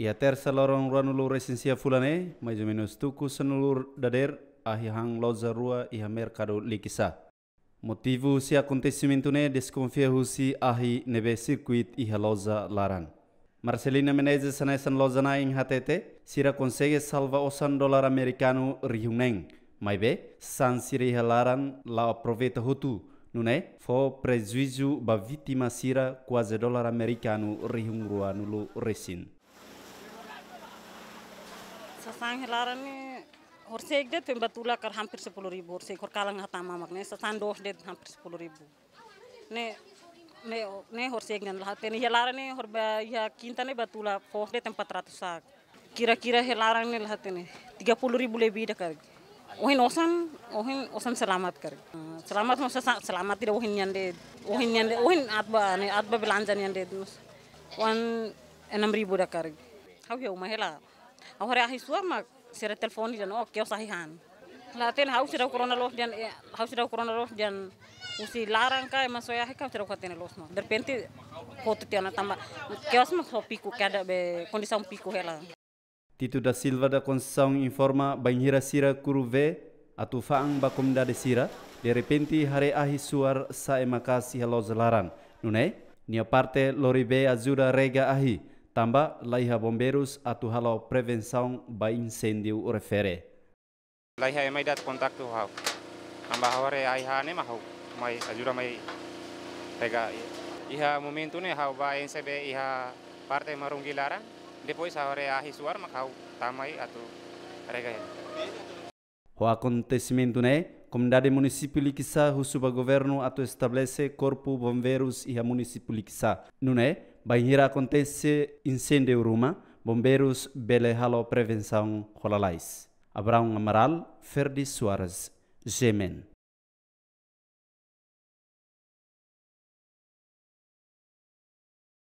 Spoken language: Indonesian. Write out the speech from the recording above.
Ia tersa lorong ranulu resensia fulane, mais ou menos tuku senulur dader ahi hang loza rua iha mercado likisa. Motivo si acontecimento ne desconfia husi ahi nebe circuit iha loza laran. Marcelina Menezes sanesan loza na ing hatete, sira consegue salva osan dolar americano rihuneng. Mai be, san sira iha laran la aproveita hutu, nune fo prejuízo ba vítima sira quase dólar americano rihungrua nulu resin. Sasang helaran ni horsek det batula kar hampir sepuluh ribu horsek hor kalang hatama makne sasan dos det hampir sepuluh ribu. Ne ne ne horsek nan lahat ni helaran ni hor ba ya kinta ne batula fos det empat ratus sak. Kira-kira helaran ni lahat ni tiga puluh ribu lebih dah Ohin osan, ohin osan selamat kar. Selamat masa selamat tidak ohin nyande, ohin nyande, ohin atba ne atba belanja nyande. Wan enam ribu dah kar. Kau ya umah hela. Hore ahi suar mak sira telefoni dan oh kio sahihan. La ten hau sira corona los dan hau sira corona los dan usi larang ka mas soya he ka sira katene los no. De repente foto tiana tamba kios mak so piku kada be kondisi piku hela. Tito da Silva da Conceição informa banhira sira kuruve atu faang bakomda de sira de repente suar sa emakasi halo zelaran nune nia parte loribe ajuda rega ahi tamba laiha bombeiros atu halo prevenção ba incêndio refere laiha emai dat kontak tu hau amba hore ai ha ne mahau mai ajuda mai rega iha momento ne hau ba ensebe iha parte marunggilaran depois a hora ahi suar makau tamai atau rega O acontecimento né, comunidade município Liquissá rusuba governo ato estabelece corpo bombeiros e a município Liquissá. Não é? Banheira acontece incêndio ruma, bombeiros bele halo prevenção rolalais. Abraão Amaral, Ferdi Soares, Gemen.